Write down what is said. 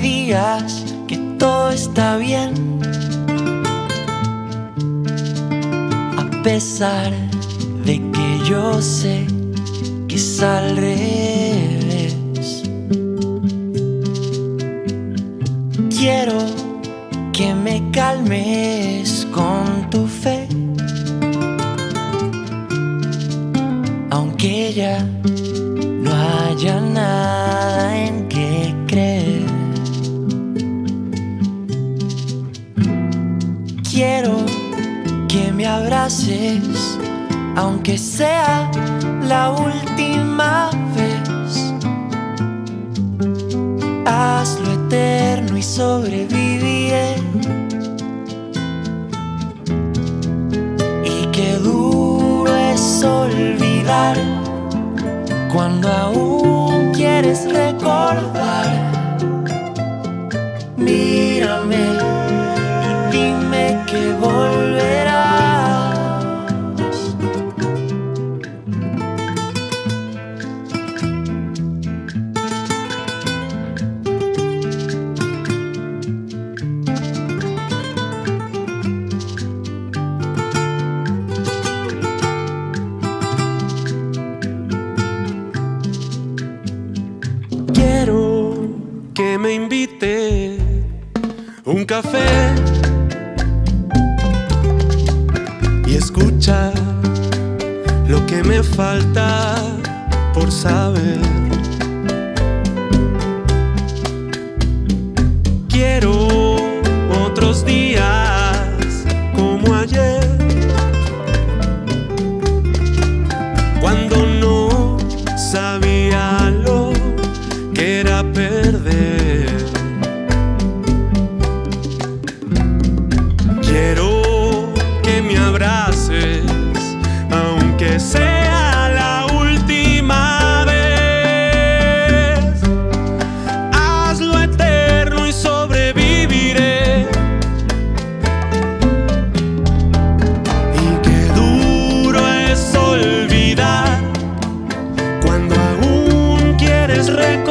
digas que todo está bien. A pesar de que yo sé que es al revés. Quiero que me calmes con tu fe. Aunque ya no haya abraces, aunque sea la última vez. Hazlo eterno y sobreviviré. Y qué duro es olvidar cuando aún quieres recordar. Mírame un café y escuchar lo que me falta por saber. Quiero otros días como ayer, quieres